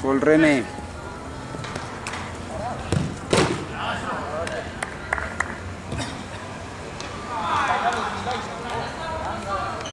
Paul René.